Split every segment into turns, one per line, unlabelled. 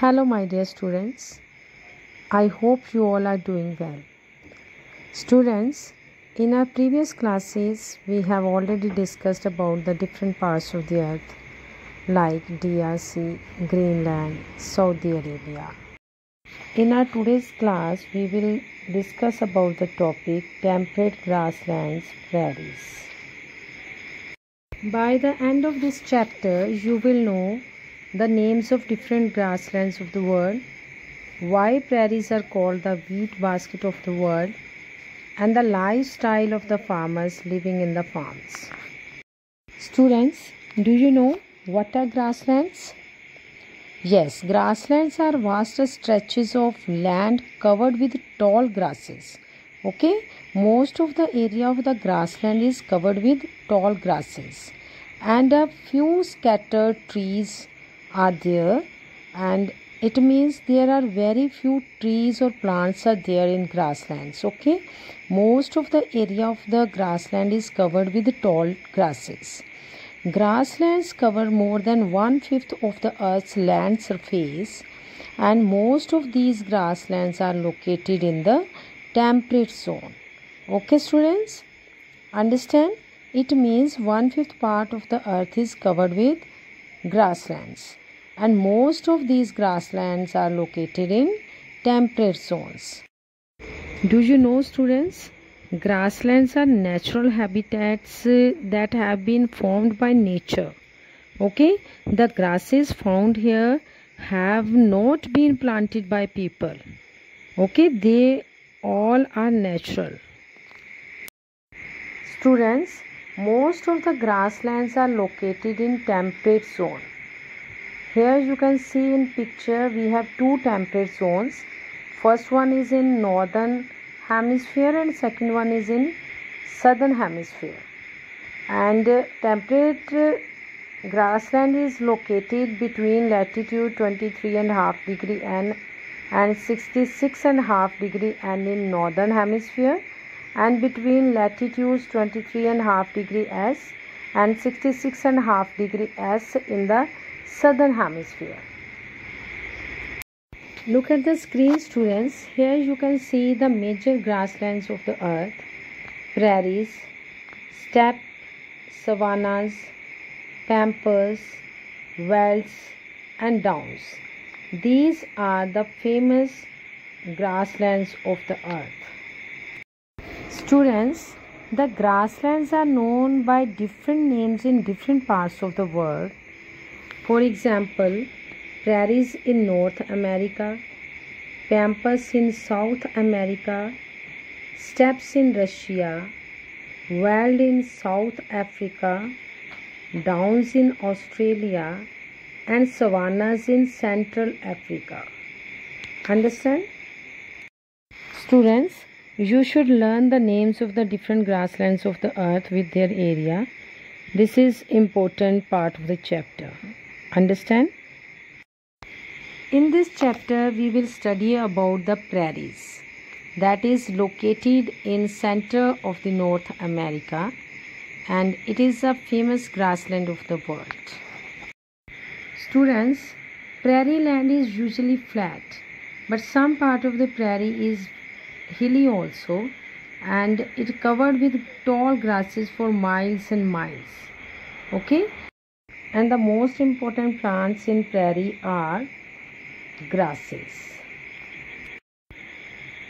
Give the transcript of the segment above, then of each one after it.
Hello, my dear students. I hope you all are doing well. Students, in our previous classes, we have already discussed about the different parts of the earth like DRC, Greenland, Saudi Arabia. In our today's class, we will discuss about the topic temperate grasslands, prairies. By the end of this chapter, you will know the names of different grasslands of the world, why prairies are called the wheat basket of the world, and the lifestyle of the farmers living in the farms. Students, do you know what are grasslands? Yes, grasslands are vast stretches of land covered with tall grasses. Okay, most of the area of the grassland is covered with tall grasses, and a few scattered trees are there and it means there are very few trees or plants are there in grasslands okay? Most of the area of the grassland is covered with tall grasses. Grasslands cover more than one fifth of the earth's land surface and most of these grasslands are located in the temperate zone. Okay students? Understand? It means one fifth part of the earth is covered with grasslands and most of these grasslands are located in temperate zones. Do you know students? Grasslands are natural habitats uh, that have been formed by nature. Okay, the grasses found here have not been planted by people. Okay, they all are natural. Students, most of the grasslands are located in temperate zone here you can see in picture we have two temperate zones. First one is in northern hemisphere and second one is in southern hemisphere. And uh, temperate uh, grassland is located between latitude 23 and half degree n and 66 and half degree n in northern hemisphere and between latitudes 23 and half degree s and 66 and half degree s in the southern hemisphere. Look at the screen students. Here you can see the major grasslands of the earth. Prairies, steppe, savannas, pampas, velds and downs. These are the famous grasslands of the earth. Students, the grasslands are known by different names in different parts of the world for example, prairies in North America, pampas in South America, steppes in Russia, veld in South Africa, downs in Australia, and savannas in Central Africa. Understand? Students, you should learn the names of the different grasslands of the earth with their area. This is important part of the chapter. Understand? In this chapter, we will study about the prairies that is located in center of the North America and it is a famous grassland of the world. Students, prairie land is usually flat but some part of the prairie is hilly also and it covered with tall grasses for miles and miles. Okay, and the most important plants in prairie are grasses.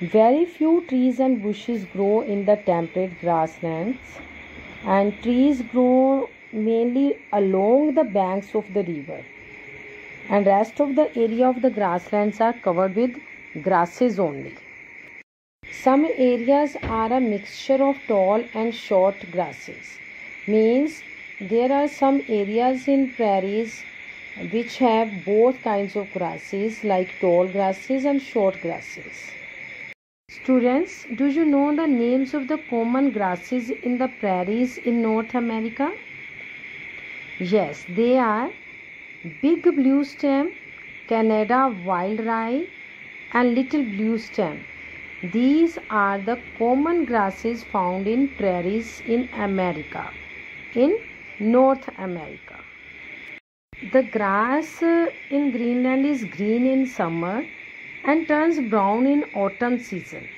Very few trees and bushes grow in the temperate grasslands and trees grow mainly along the banks of the river and rest of the area of the grasslands are covered with grasses only. Some areas are a mixture of tall and short grasses means there are some areas in prairies which have both kinds of grasses like tall grasses and short grasses. Students, do you know the names of the common grasses in the prairies in North America? Yes, they are big blue stem, Canada wild rye and little blue stem. These are the common grasses found in prairies in America. In North America. the grass in Greenland is green in summer and turns brown in autumn season.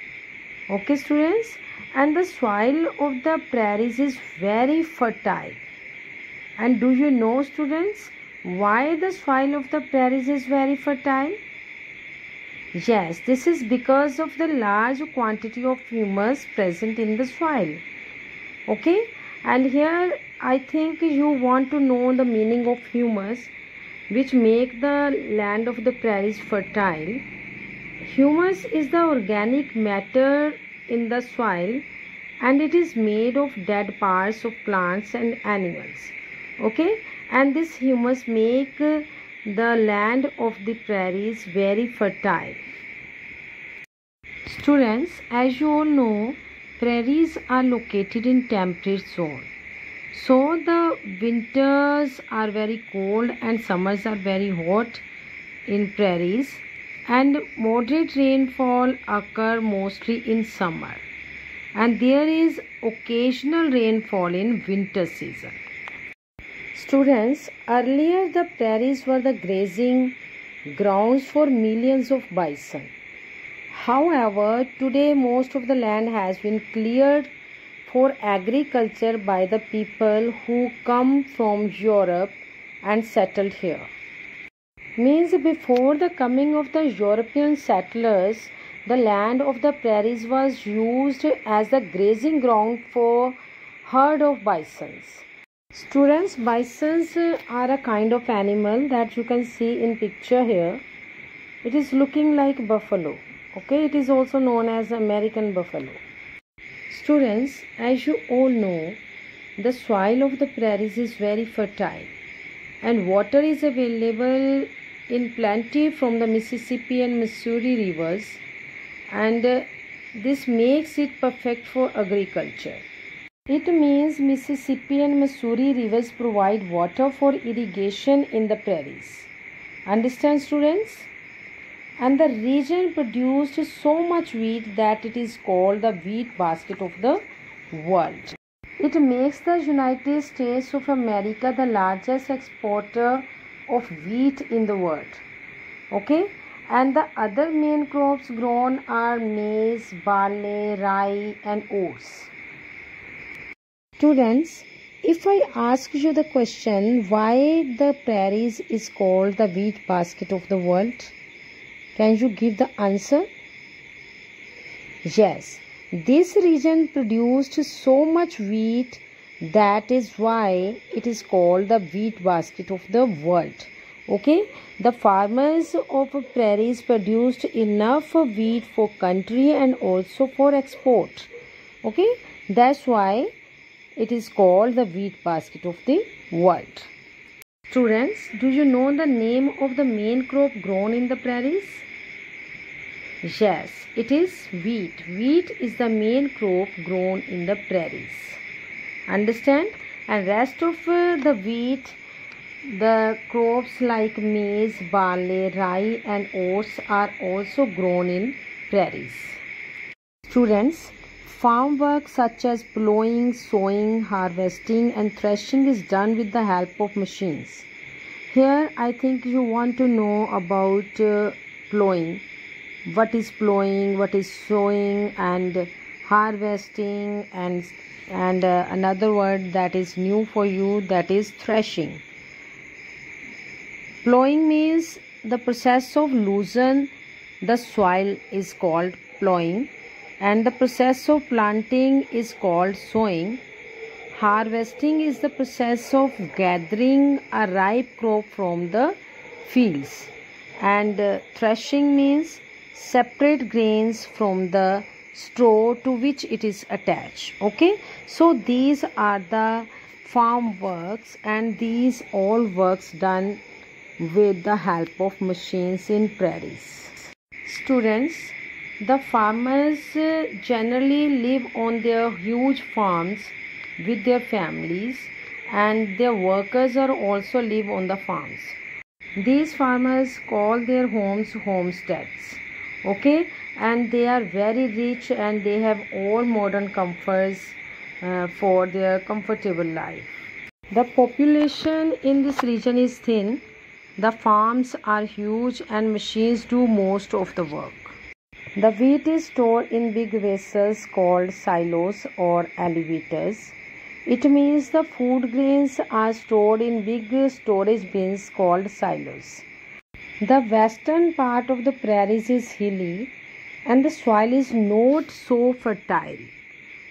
Okay, students? And the soil of the prairies is very fertile. And do you know, students, why the soil of the prairies is very fertile? Yes, this is because of the large quantity of humus present in the soil. Okay, and here I think you want to know the meaning of humus which make the land of the prairies fertile. Humus is the organic matter in the soil and it is made of dead parts of plants and animals. Okay, and this humus make the land of the prairies very fertile. Students, as you all know, prairies are located in temperate zone. So the winters are very cold and summers are very hot in prairies and moderate rainfall occur mostly in summer and there is occasional rainfall in winter season. Students, earlier the prairies were the grazing grounds for millions of bison. However, today most of the land has been cleared for agriculture by the people who come from Europe and settled here. Means before the coming of the European settlers, the land of the prairies was used as the grazing ground for herd of bisons. Students, bisons are a kind of animal that you can see in picture here. It is looking like buffalo. Okay, it is also known as American buffalo. Students, as you all know, the soil of the prairies is very fertile and water is available in plenty from the Mississippi and Missouri rivers and uh, this makes it perfect for agriculture. It means Mississippi and Missouri rivers provide water for irrigation in the prairies. Understand students? And the region produced so much wheat that it is called the wheat basket of the world. It makes the United States of America the largest exporter of wheat in the world. Okay? And the other main crops grown are maize, barley, rye, and oats. Students, if I ask you the question why the prairies is called the wheat basket of the world, can you give the answer? Yes, this region produced so much wheat that is why it is called the wheat basket of the world. Okay, the farmers of prairies produced enough wheat for country and also for export. Okay, that's why it is called the wheat basket of the world. Students, do you know the name of the main crop grown in the prairies? Yes, it is wheat. Wheat is the main crop grown in the prairies. Understand? And rest of uh, the wheat, the crops like maize, barley, rye and oats are also grown in prairies. Students, Farm work such as plowing, sowing, harvesting and threshing is done with the help of machines. Here I think you want to know about uh, plowing. What is plowing, what is sowing and harvesting and and uh, another word that is new for you that is threshing. Plowing means the process of loosen the soil is called plowing and the process of planting is called sowing. Harvesting is the process of gathering a ripe crop from the fields. And uh, threshing means separate grains from the straw to which it is attached. Okay? So these are the farm works and these all works done with the help of machines in prairies. Students the farmers uh, generally live on their huge farms with their families and their workers are also live on the farms. These farmers call their homes homesteads. Okay, and they are very rich and they have all modern comforts uh, for their comfortable life. The population in this region is thin. The farms are huge and machines do most of the work. The wheat is stored in big vessels called silos or elevators. It means the food grains are stored in big storage bins called silos. The western part of the prairies is hilly and the soil is not so fertile.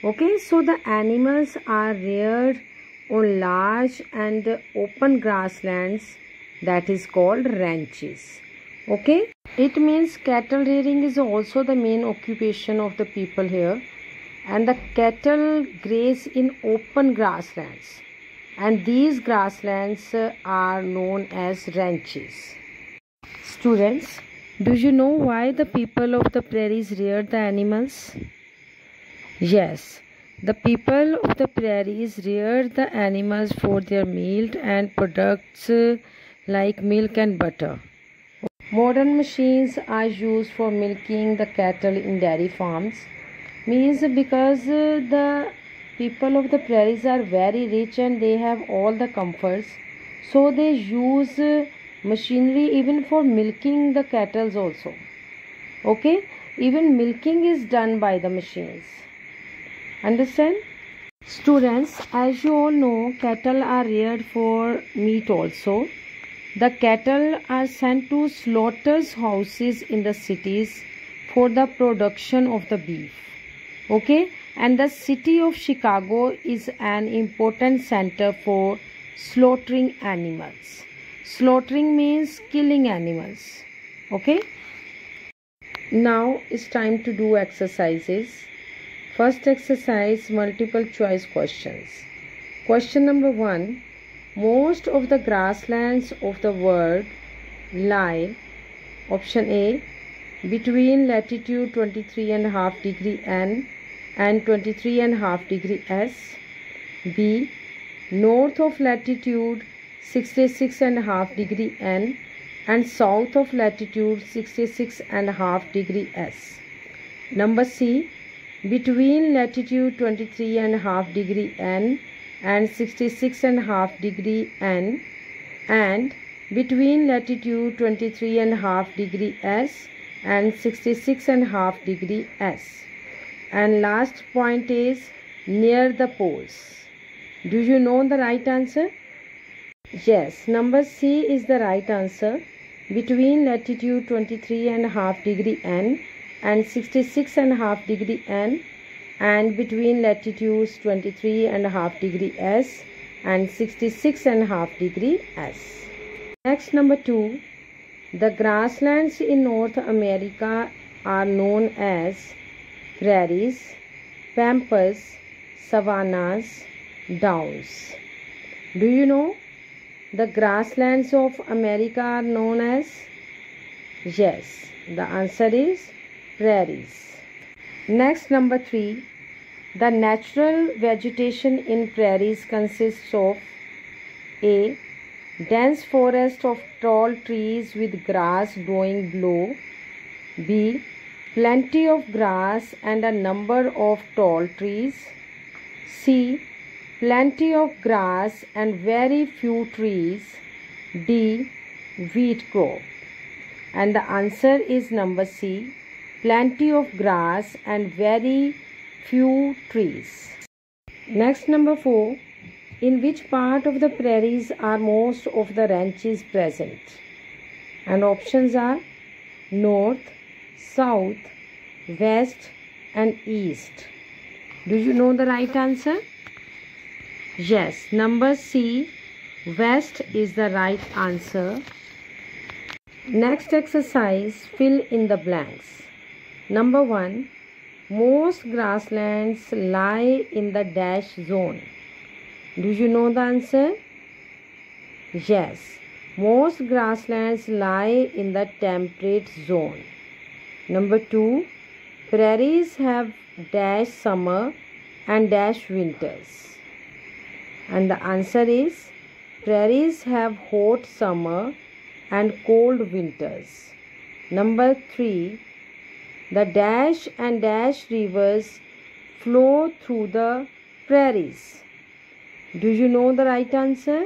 Okay, so the animals are reared on large and open grasslands that is called ranches. Okay, it means cattle rearing is also the main occupation of the people here, and the cattle graze in open grasslands, and these grasslands uh, are known as ranches. Students, do you know why the people of the prairies rear the animals? Yes, the people of the prairies rear the animals for their meat and products uh, like milk and butter. Modern machines are used for milking the cattle in dairy farms. Means because uh, the people of the prairies are very rich and they have all the comforts, so they use uh, machinery even for milking the cattle also. Okay? Even milking is done by the machines. Understand? Students as you all know cattle are reared for meat also the cattle are sent to slaughters houses in the cities for the production of the beef. Okay? And the city of chicago is an important center for slaughtering animals. Slaughtering means killing animals. Okay? Now it's time to do exercises. First exercise multiple choice questions. Question number 1 most of the grasslands of the world lie option a between latitude 23 and half degree n and 23 and half degree s b north of latitude 66 and half degree N and south of latitude 66 and half degree S. Number C between latitude 23 and half degree N and 66 and half degree N and between latitude 23 and half degree S and 66 and half degree S. And last point is near the poles. Do you know the right answer? Yes, number C is the right answer. Between latitude 23 and half degree N and 66 and half degree N and between latitudes 23 and a half degree S and 66 and a half degree S. Next number 2. The grasslands in North America are known as prairies, pampas, savannas, downs. Do you know? The grasslands of America are known as? Yes, the answer is prairies. Next, number three. The natural vegetation in prairies consists of A. Dense forest of tall trees with grass growing below. B. Plenty of grass and a number of tall trees. C plenty of grass and very few trees. D. Wheat crop. And the answer is number C. Plenty of grass and very few trees. Next number 4. In which part of the prairies are most of the ranches present? And options are north, south, west and east. Do you know the right answer? Yes, number C, west is the right answer. Next exercise, fill in the blanks. Number 1, most grasslands lie in the dash zone. Do you know the answer? Yes, most grasslands lie in the temperate zone. Number 2, prairies have dash summer and dash winters. And the answer is prairies have hot summer and cold winters. Number 3. The dash and dash rivers flow through the prairies. Do you know the right answer?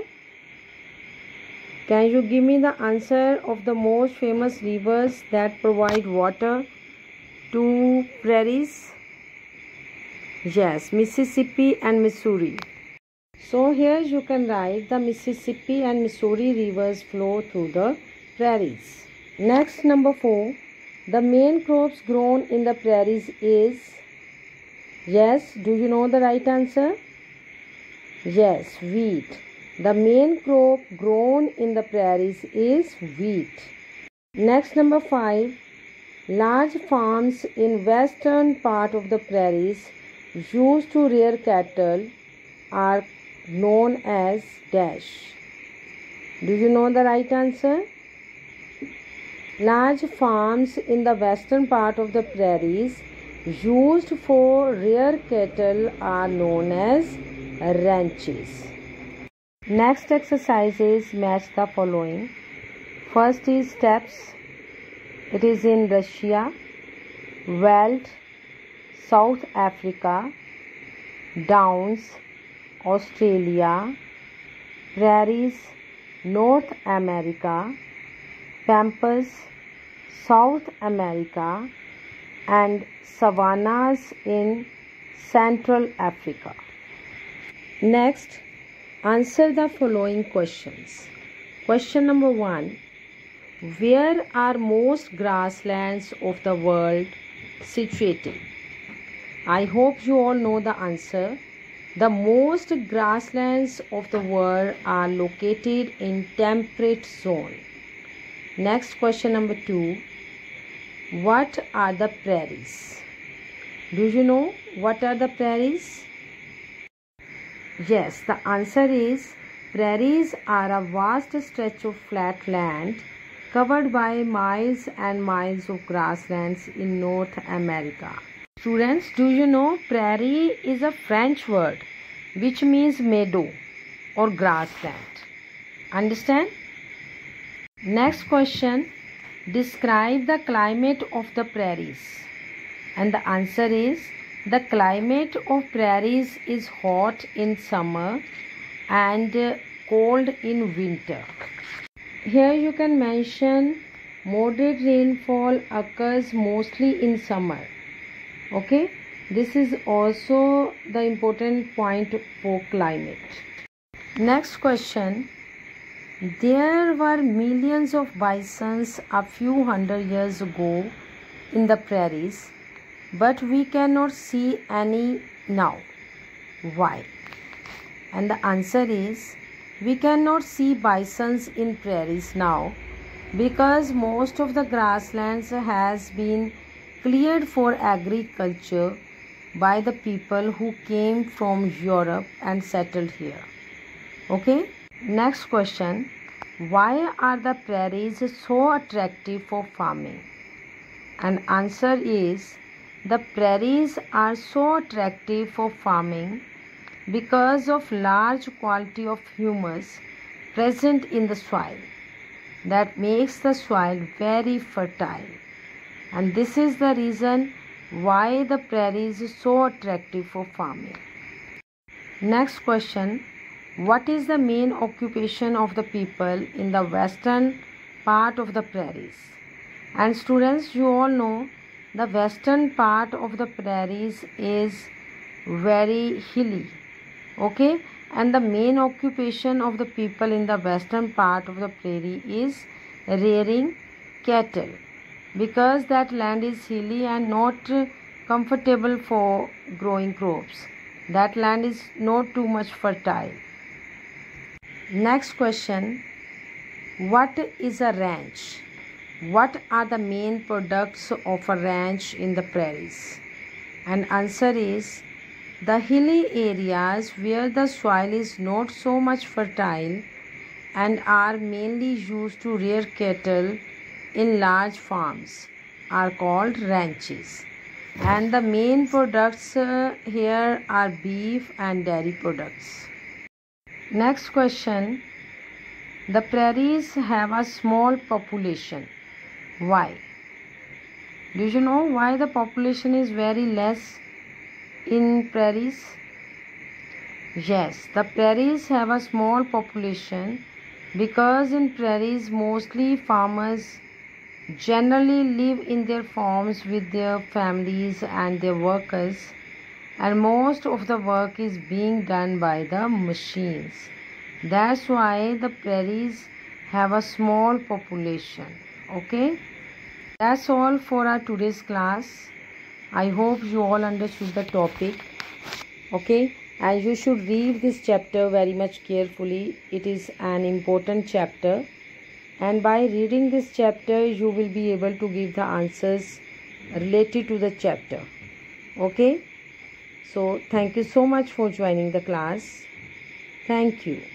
Can you give me the answer of the most famous rivers that provide water to prairies? Yes, Mississippi and Missouri. So here you can write the Mississippi and Missouri rivers flow through the prairies. Next number 4. The main crops grown in the prairies is Yes, do you know the right answer? Yes, wheat. The main crop grown in the prairies is wheat. Next number 5. Large farms in western part of the prairies used to rear cattle are known as dash. Do you know the right answer? Large farms in the western part of the prairies used for rear cattle are known as ranches. Next exercises match the following. First is steppes. It is in Russia, Veldt, South Africa, Downs, Australia, Prairies, North America, Pampas, South America, and savannas in Central Africa. Next, answer the following questions. Question number one Where are most grasslands of the world situated? I hope you all know the answer. The most grasslands of the world are located in temperate zone. Next question number 2. What are the prairies? Do you know what are the prairies? Yes, the answer is prairies are a vast stretch of flat land covered by miles and miles of grasslands in North America. Students, do you know prairie is a French word which means meadow or grassland. Understand? Next question Describe the climate of the prairies. And the answer is the climate of prairies is hot in summer and uh, cold in winter. Here you can mention moderate rainfall occurs mostly in summer. Okay, this is also the important point for climate. Next question There were millions of bisons a few hundred years ago in the prairies but we cannot see any now. Why? And the answer is we cannot see bisons in prairies now because most of the grasslands has been cleared for agriculture by the people who came from Europe and settled here. Okay? Next question. Why are the prairies so attractive for farming? And answer is the prairies are so attractive for farming because of large quantity of humus present in the soil that makes the soil very fertile and this is the reason why the prairies is so attractive for farming next question what is the main occupation of the people in the western part of the prairies? And students you all know the western part of the prairies is very hilly okay? And the main occupation of the people in the western part of the prairie is rearing cattle. Because that land is hilly and not comfortable for growing crops that land is not too much fertile next question what is a ranch what are the main products of a ranch in the prairies? And answer is the hilly areas where the soil is not so much fertile and are mainly used to rear cattle in large farms are called ranches. And the main products uh, here are beef and dairy products. Next question The prairies have a small population why? Do you know why the population is very less in prairies? Yes, the prairies have a small population because in prairies mostly farmers generally live in their farms with their families and their workers and most of the work is being done by the machines. That's why the prairies have a small population. Okay? That's all for our today's class. I hope you all understood the topic. Okay? And you should read this chapter very much carefully. It is an important chapter and by reading this chapter you will be able to give the answers related to the chapter okay so thank you so much for joining the class. Thank you